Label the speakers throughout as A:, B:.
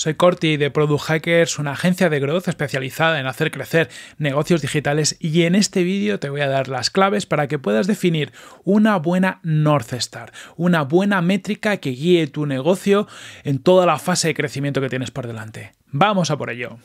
A: Soy Corti de Product Hackers, una agencia de growth especializada en hacer crecer negocios digitales y en este vídeo te voy a dar las claves para que puedas definir una buena North Star, una buena métrica que guíe tu negocio en toda la fase de crecimiento que tienes por delante. Vamos a por ello.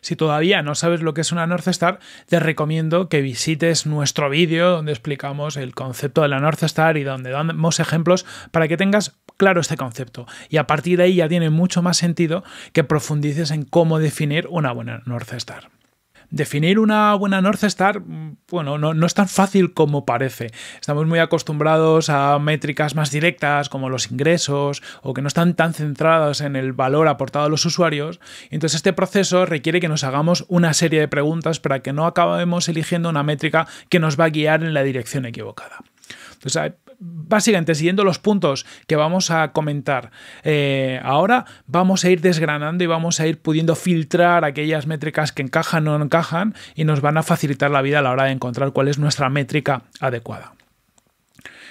A: Si todavía no sabes lo que es una North Star, te recomiendo que visites nuestro vídeo donde explicamos el concepto de la North Star y donde damos ejemplos para que tengas claro este concepto. Y a partir de ahí ya tiene mucho más sentido que profundices en cómo definir una buena North Star. Definir una buena North Star, bueno, no, es tan fácil como parece. Estamos muy acostumbrados a métricas más directas como los ingresos o que no están tan centradas en el valor aportado a los usuarios. Entonces este proceso requiere que nos hagamos una serie de preguntas para que no acabemos eligiendo una métrica que nos va a guiar en la dirección equivocada. Entonces, básicamente siguiendo los puntos que vamos a comentar eh, ahora, vamos a ir desgranando y vamos a ir pudiendo filtrar aquellas métricas que encajan o no encajan y nos van a facilitar la vida a la hora de encontrar cuál es nuestra métrica adecuada.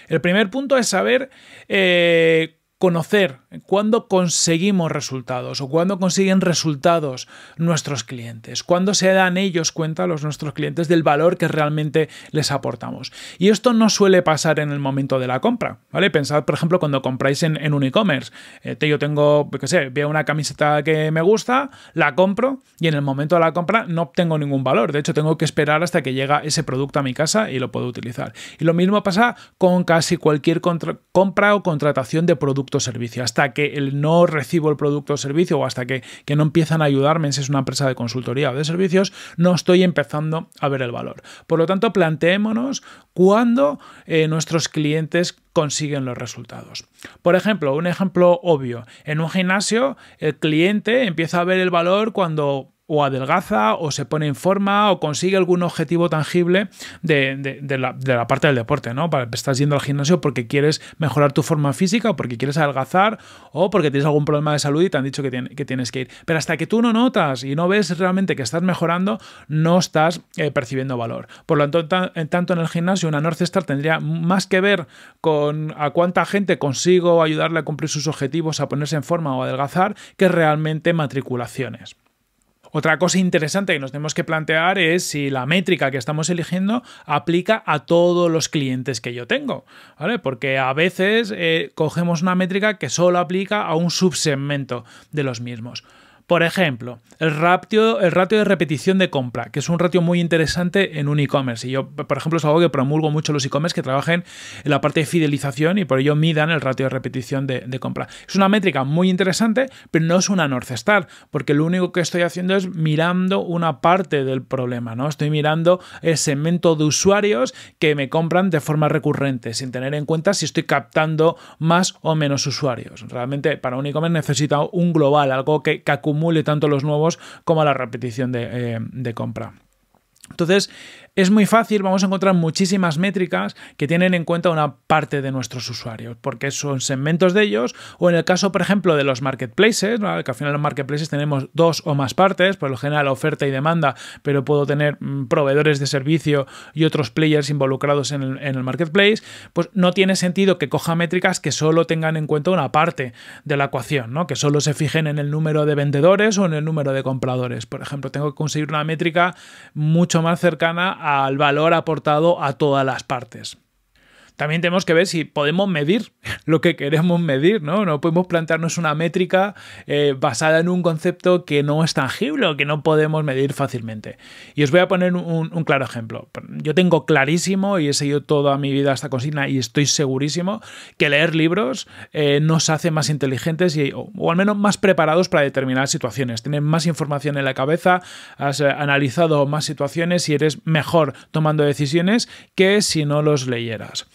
A: El primer punto es saber eh, conocer cuándo conseguimos resultados o cuándo consiguen resultados nuestros clientes, cuándo se dan ellos cuenta, los nuestros clientes, del valor que realmente les aportamos. Y esto no suele pasar en el momento de la compra, ¿vale? Pensad, por ejemplo, cuando compráis en, un e-commerce. Eh, yo tengo, qué sé, veo una camiseta que me gusta, la compro y en el momento de la compra no obtengo ningún valor. De hecho, tengo que esperar hasta que llega ese producto a mi casa y lo puedo utilizar. Y lo mismo pasa con casi cualquier compra o contratación de producto o servicio que el no recibo el producto o servicio o hasta que, no empiezan a ayudarme, si es una empresa de consultoría o de servicios, no estoy empezando a ver el valor. Por lo tanto, planteémonos cuándo eh, nuestros clientes consiguen los resultados. Por ejemplo, un ejemplo obvio, en un gimnasio el cliente empieza a ver el valor cuando o adelgaza o se pone en forma o consigue algún objetivo tangible de, la, parte del deporte, ¿no? Estás yendo al gimnasio porque quieres mejorar tu forma física o porque quieres adelgazar o porque tienes algún problema de salud y te han dicho que, que tienes que ir. Pero hasta que tú no notas y no ves realmente que estás mejorando, no estás eh, percibiendo valor. Por lo tanto, tanto en el gimnasio, una North Star tendría más que ver con a cuánta gente consigo ayudarle a cumplir sus objetivos, a ponerse en forma o adelgazar, que realmente matriculaciones. Otra cosa interesante que nos tenemos que plantear es si la métrica que estamos eligiendo aplica a todos los clientes que yo tengo, ¿vale? Porque a veces eh, cogemos una métrica que solo aplica a un subsegmento de los mismos. Por ejemplo, el ratio, de repetición de compra, que es un ratio muy interesante en un e-commerce. Y yo, por ejemplo, es algo que promulgo mucho los e-commerce que trabajen en la parte de fidelización y por ello midan el ratio de repetición de, compra. Es una métrica muy interesante, pero no es una North Star, porque lo único que estoy haciendo es mirando una parte del problema, ¿no? Estoy mirando el segmento de usuarios que me compran de forma recurrente, sin tener en cuenta si estoy captando más o menos usuarios. Realmente, para un e-commerce necesita un global, algo que, que acumule acumule tanto los nuevos como la repetición de, eh, de compra. Entonces, es muy fácil, vamos a encontrar muchísimas métricas que tienen en cuenta una parte de nuestros usuarios, porque son segmentos de ellos, o en el caso, por ejemplo, de los marketplaces, que al final los marketplaces tenemos dos o más partes, por lo general oferta y demanda, pero puedo tener mm, proveedores de servicio y otros players involucrados en el, marketplace, pues no tiene sentido que coja métricas que solo tengan en cuenta una parte de la ecuación, ¿no? que solo se fijen en el número de vendedores o en el número de compradores. Por ejemplo, tengo que conseguir una métrica mucho más cercana al valor aportado a todas las partes. También tenemos que ver si podemos medir lo que queremos medir, ¿no? No podemos plantearnos una métrica eh, basada en un concepto que no es tangible o que no podemos medir fácilmente. Y os voy a poner un, claro ejemplo. Yo tengo clarísimo y he seguido toda mi vida esta consigna y estoy segurísimo que leer libros eh, nos hace más inteligentes y, o, al menos más preparados para determinadas situaciones. Tienes más información en la cabeza, has eh, analizado más situaciones y eres mejor tomando decisiones que si no los leyeras.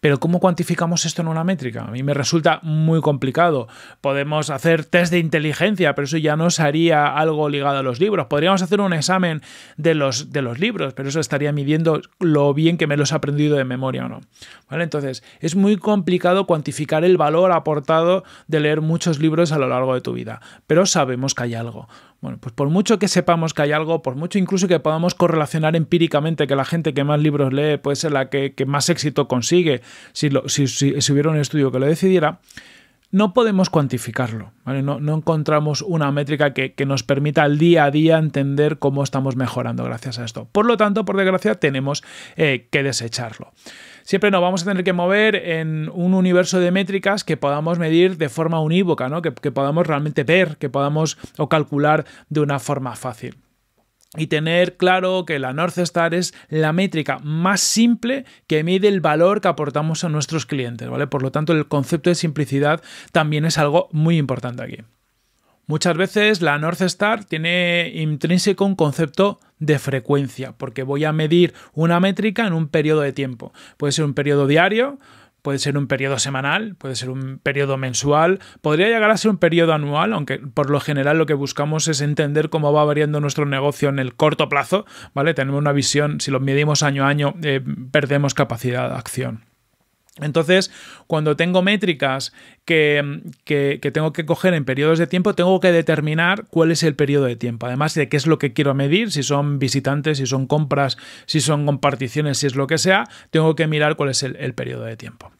A: Pero ¿cómo cuantificamos esto en una métrica? A mí me resulta muy complicado. Podemos hacer test de inteligencia, pero eso ya no sería algo ligado a los libros. Podríamos hacer un examen de los, de los libros, pero eso estaría midiendo lo bien que me los he aprendido de memoria o no. ¿Vale? Entonces, es muy complicado cuantificar el valor aportado de leer muchos libros a lo largo de tu vida, pero sabemos que hay algo. Bueno, pues por mucho que sepamos que hay algo, por mucho incluso que podamos correlacionar empíricamente que la gente que más libros lee puede ser la que, más éxito consigue, si, si, hubiera un estudio que lo decidiera, no podemos cuantificarlo, no, encontramos una métrica que, nos permita al día a día entender cómo estamos mejorando gracias a esto. Por lo tanto, por desgracia, tenemos eh, que desecharlo siempre nos vamos a tener que mover en un universo de métricas que podamos medir de forma unívoca, ¿no? que, que podamos realmente ver, que podamos o calcular de una forma fácil y tener claro que la North Star es la métrica más simple que mide el valor que aportamos a nuestros clientes, ¿vale? Por lo tanto, el concepto de simplicidad también es algo muy importante aquí. Muchas veces la North Star tiene intrínseco un concepto de frecuencia, porque voy a medir una métrica en un periodo de tiempo. Puede ser un periodo diario, puede ser un periodo semanal, puede ser un periodo mensual, podría llegar a ser un periodo anual, aunque por lo general lo que buscamos es entender cómo va variando nuestro negocio en el corto plazo, ¿vale? Tenemos una visión, si lo medimos año a año, eh, perdemos capacidad de acción. Entonces, cuando tengo métricas que, tengo que coger en periodos de tiempo, tengo que determinar cuál es el periodo de tiempo. Además de qué es lo que quiero medir, si son visitantes, si son compras, si son comparticiones, si es lo que sea, tengo que mirar cuál es el, periodo de tiempo.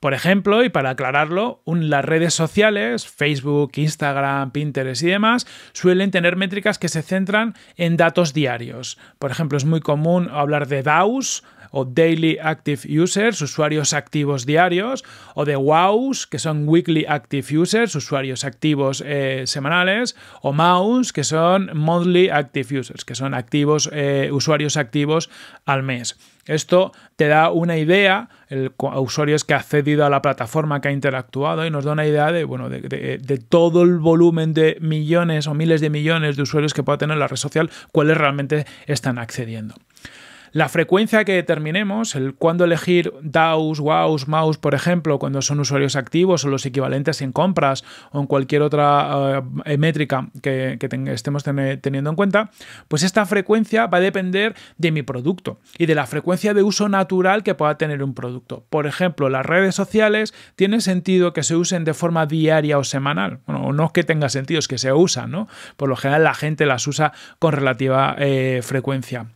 A: Por ejemplo, y para aclararlo, las redes sociales, Facebook, Instagram, Pinterest y demás, suelen tener métricas que se centran en datos diarios. Por ejemplo, es muy común hablar de DAOs, o Daily Active Users, usuarios activos diarios, o de WOWs, que son Weekly Active Users, usuarios activos eh, semanales, o MAUS, que son Monthly Active Users, que son activos, eh, usuarios activos al mes. Esto te da una idea, el usuario es que ha accedido a la plataforma, que ha interactuado y nos da una idea de, bueno, de, de, todo el volumen de millones o miles de millones de usuarios que pueda tener la red social, cuáles realmente están accediendo. La frecuencia que determinemos, el cuándo elegir DAOs, WOWs, MAUs, por ejemplo, cuando son usuarios activos o los equivalentes en compras o en cualquier otra eh, métrica que, estemos teniendo en cuenta, pues esta frecuencia va a depender de mi producto y de la frecuencia de uso natural que pueda tener un producto. Por ejemplo, las redes sociales tiene sentido que se usen de forma diaria o semanal. Bueno, no es que tenga sentido, es que se usan, ¿no? Por lo general la gente las usa con relativa eh, frecuencia.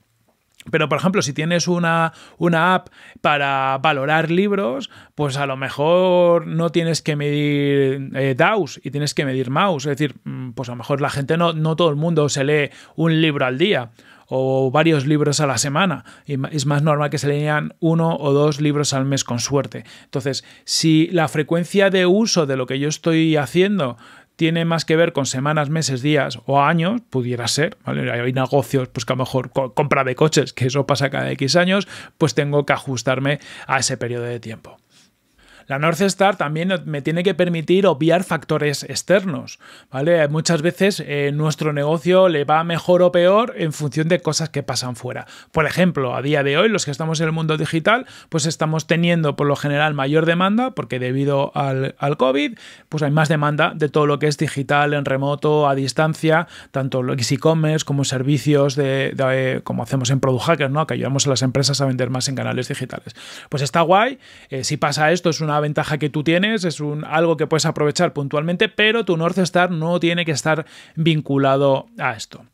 A: Pero, por ejemplo, si tienes una, una, app para valorar libros, pues a lo mejor no tienes que medir eh, DAOs y tienes que medir mouse. Es decir, mm, pues a lo mejor la gente no, no todo el mundo se lee un libro al día o varios libros a la semana. Es más normal que se lean uno o dos libros al mes con suerte. Entonces, si la frecuencia de uso de lo que yo estoy haciendo tiene más que ver con semanas, meses, días o años, pudiera ser, ¿vale? Hay negocios, pues que a lo mejor compra de coches, que eso pasa cada X años, pues tengo que ajustarme a ese periodo de tiempo. La North Star también me tiene que permitir obviar factores externos, ¿vale? Muchas veces eh, nuestro negocio le va mejor o peor en función de cosas que pasan fuera. Por ejemplo, a día de hoy, los que estamos en el mundo digital, pues estamos teniendo por lo general mayor demanda, porque debido al, COVID, pues hay más demanda de todo lo que es digital, en remoto, a distancia, tanto lo que es e-commerce como servicios de, como hacemos en Product Hackers, ¿no? Que ayudamos a las empresas a vender más en canales digitales. Pues está guay. Eh, si pasa esto, es una ventaja que tú tienes, es algo que puedes aprovechar puntualmente, pero tu North Star no tiene que estar vinculado a esto.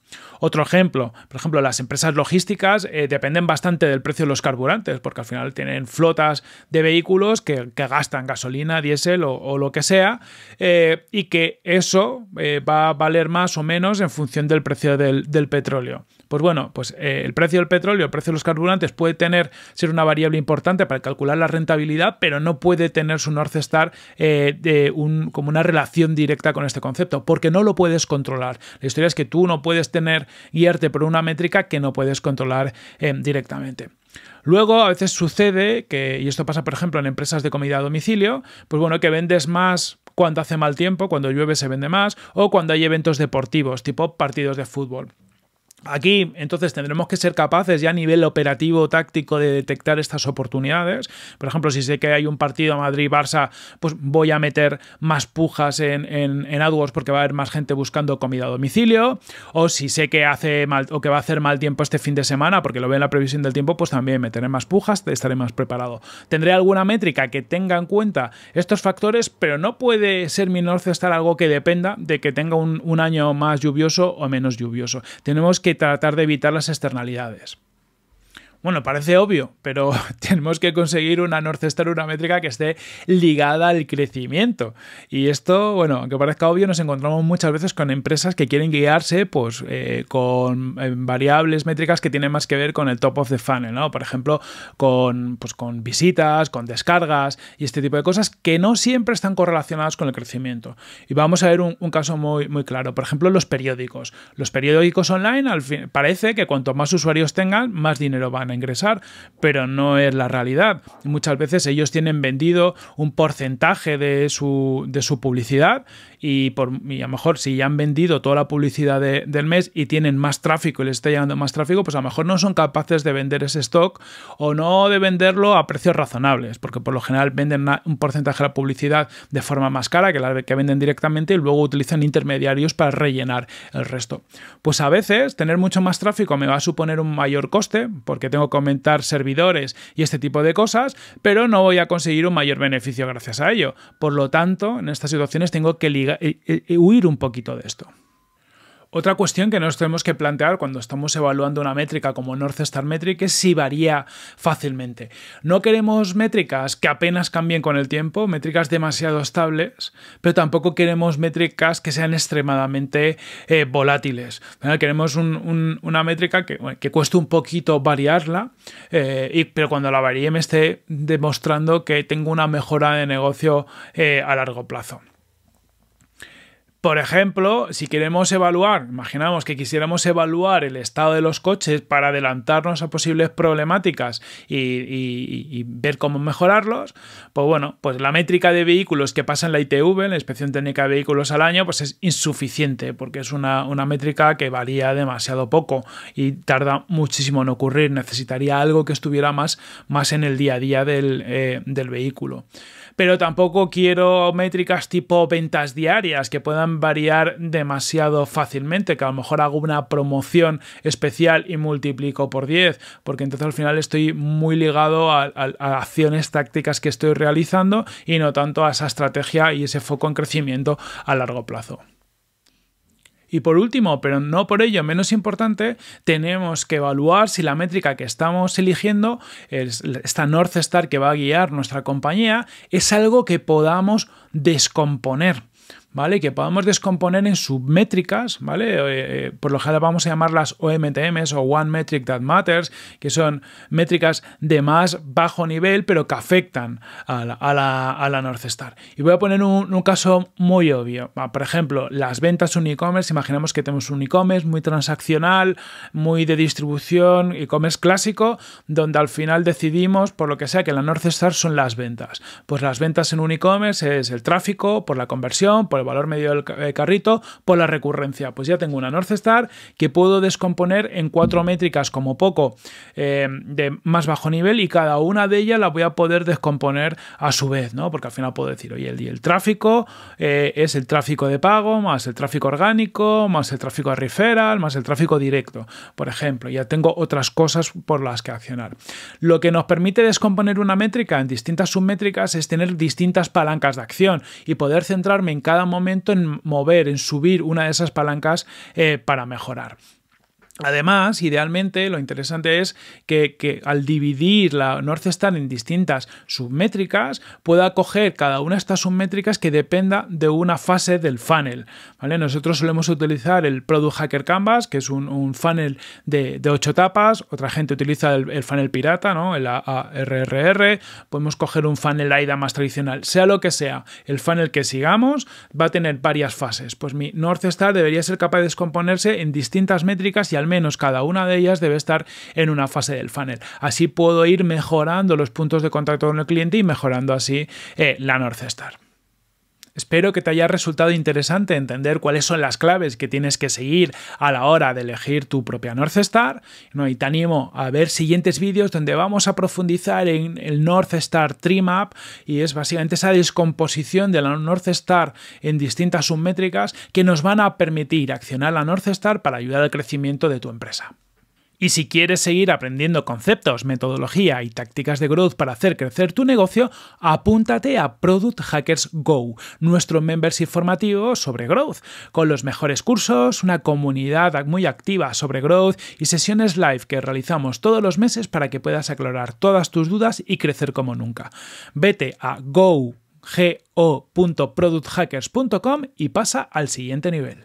A: Otro ejemplo, por ejemplo, las empresas logísticas eh, dependen bastante del precio de los carburantes, porque al final tienen flotas de vehículos que, gastan gasolina, diésel o, lo que sea, eh, y que eso eh, va a valer más o menos en función del precio del, petróleo. Pues bueno, pues el precio del petróleo, el precio de los carburantes puede tener, ser una variable importante para calcular la rentabilidad, pero no puede tener su North Star de un, como una relación directa con este concepto, porque no lo puedes controlar. La historia es que tú no puedes tener guiarte por una métrica que no puedes controlar eh, directamente. Luego, a veces sucede que, y esto pasa por ejemplo en empresas de comida a domicilio, pues bueno, que vendes más cuando hace mal tiempo, cuando llueve se vende más, o cuando hay eventos deportivos, tipo partidos de fútbol. Aquí entonces tendremos que ser capaces ya a nivel operativo táctico de detectar estas oportunidades. Por ejemplo, si sé que hay un partido Madrid-Barça, pues voy a meter más pujas en, en, AdWords porque va a haber más gente buscando comida a domicilio. O si sé que hace mal o que va a hacer mal tiempo este fin de semana porque lo veo en la previsión del tiempo, pues también meteré más pujas, estaré más preparado. Tendré alguna métrica que tenga en cuenta estos factores, pero no puede ser mi North Star algo que dependa de que tenga un año más lluvioso o menos lluvioso. Tenemos que tratar de evitar las externalidades. Bueno, parece obvio, pero tenemos que conseguir una North Star, una métrica que esté ligada al crecimiento. Y esto, bueno, aunque parezca obvio, nos encontramos muchas veces con empresas que quieren guiarse pues, eh, con eh, variables métricas que tienen más que ver con el top of the funnel, ¿no? Por ejemplo, con, pues, con visitas, con descargas y este tipo de cosas que no siempre están correlacionadas con el crecimiento. Y vamos a ver un, caso muy, muy claro. Por ejemplo, los periódicos. Los periódicos online, al fin, parece que cuanto más usuarios tengan, más dinero van ingresar, pero no es la realidad. Muchas veces ellos tienen vendido un porcentaje de su, de su publicidad y, por, a lo mejor si ya han vendido toda la publicidad del mes y tienen más tráfico y les está llegando más tráfico, pues a lo mejor no son capaces de vender ese stock o no de venderlo a precios razonables, porque por lo general venden un porcentaje de la publicidad de forma más cara que la que venden directamente y luego utilizan intermediarios para rellenar el resto. Pues a veces tener mucho más tráfico me va a suponer un mayor coste porque tengo que aumentar servidores y este tipo de cosas, pero no voy a conseguir un mayor beneficio gracias a ello. Por lo tanto, en estas situaciones tengo que ligar huir un poquito de esto. Otra cuestión que nos tenemos que plantear cuando estamos evaluando una métrica como North Star Metric es si varía fácilmente. No queremos métricas que apenas cambien con el tiempo, métricas demasiado estables, pero tampoco queremos métricas que sean extremadamente eh, volátiles. Queremos una métrica que, cueste un poquito variarla, eh, pero cuando la varíe me esté demostrando que tengo una mejora de negocio eh, a largo plazo. Por ejemplo, si queremos evaluar, imaginamos que quisiéramos evaluar el estado de los coches para adelantarnos a posibles problemáticas y, ver cómo mejorarlos, pues bueno, pues la métrica de vehículos que pasa en la ITV, en la Inspección Técnica de Vehículos al año, pues es insuficiente porque es una, métrica que varía demasiado poco y tarda muchísimo en ocurrir. Necesitaría algo que estuviera más, más en el día a día del, eh, del vehículo pero tampoco quiero métricas tipo ventas diarias que puedan variar demasiado fácilmente, que a lo mejor hago una promoción especial y multiplico por 10, porque entonces al final estoy muy ligado a, acciones tácticas que estoy realizando y no tanto a esa estrategia y ese foco en crecimiento a largo plazo. Y por último, pero no por ello menos importante, tenemos que evaluar si la métrica que estamos eligiendo, esta North Star que va a guiar nuestra compañía, es algo que podamos descomponer. ¿Vale? Que podamos descomponer en submétricas, ¿vale? Eh, eh, por lo general vamos a llamarlas OMTMs o One Metric That Matters, que son métricas de más bajo nivel, pero que afectan a la, North Star. Y voy a poner un, caso muy obvio. Por ejemplo, las ventas un e-commerce, imaginemos que tenemos un e-commerce muy transaccional, muy de distribución, e-commerce clásico, donde al final decidimos, por lo que sea, que la North Star son las ventas. Pues las ventas en un e-commerce es el tráfico, por la conversión, por el valor medio del eh, carrito, por la recurrencia. Pues ya tengo una North Star que puedo descomponer en cuatro métricas como poco eh, de más bajo nivel y cada una de ellas la voy a poder descomponer a su vez, ¿no? Porque al final puedo decir, oye, el, tráfico eh, es el tráfico de pago, más el tráfico orgánico, más el tráfico de referral, más el tráfico directo, por ejemplo. Ya tengo otras cosas por las que accionar. Lo que nos permite descomponer una métrica en distintas submétricas es tener distintas palancas de acción y poder centrarme en cada momento en mover, en subir una de esas palancas eh, para mejorar. Además, idealmente, lo interesante es que, al dividir la North Star en distintas submétricas, pueda coger cada una de estas submétricas que dependa de una fase del funnel. ¿vale? Nosotros solemos utilizar el Product Hacker Canvas, que es un, funnel de, ocho etapas. Otra gente utiliza el, funnel pirata, ¿no? el ARRR. Podemos coger un funnel AIDA más tradicional. Sea lo que sea, el funnel que sigamos va a tener varias fases. Pues mi North Star debería ser capaz de descomponerse en distintas métricas y al menos cada una de ellas debe estar en una fase del funnel. Así puedo ir mejorando los puntos de contacto con el cliente y mejorando así eh, la North Star. Espero que te haya resultado interesante entender cuáles son las claves que tienes que seguir a la hora de elegir tu propia North Star. ¿no? Y te animo a ver siguientes vídeos donde vamos a profundizar en el North Star Tree Map y es básicamente esa descomposición de la North Star en distintas submétricas que nos van a permitir accionar la North Star para ayudar al crecimiento de tu empresa. Y si quieres seguir aprendiendo conceptos, metodología y tácticas de growth para hacer crecer tu negocio, apúntate a Product Hackers Go, nuestro membership formativo sobre growth, con los mejores cursos, una comunidad muy activa sobre growth y sesiones live que realizamos todos los meses para que puedas aclarar todas tus dudas y crecer como nunca. Vete a go.producthackers.com y pasa al siguiente nivel.